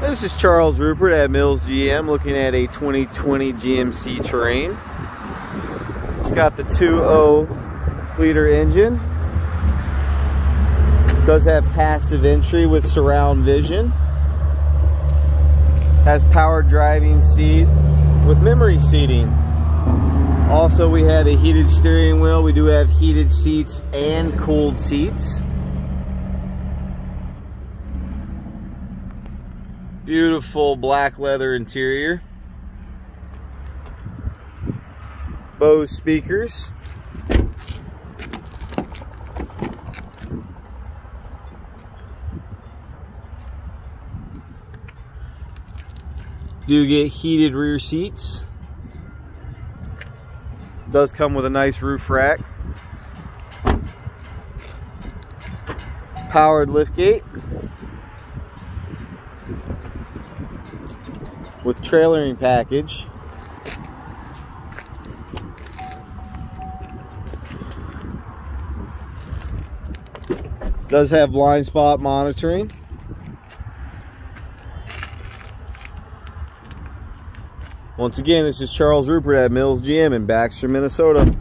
This is Charles Rupert at Mills GM looking at a 2020 GMC Terrain. It's got the 2.0 liter engine. Does have passive entry with surround vision. Has power driving seat with memory seating. Also we have a heated steering wheel. We do have heated seats and cooled seats. Beautiful black leather interior. Bose speakers. Do get heated rear seats. Does come with a nice roof rack. Powered liftgate. With trailering package. Does have blind spot monitoring. Once again, this is Charles Rupert at Mills GM in Baxter, Minnesota.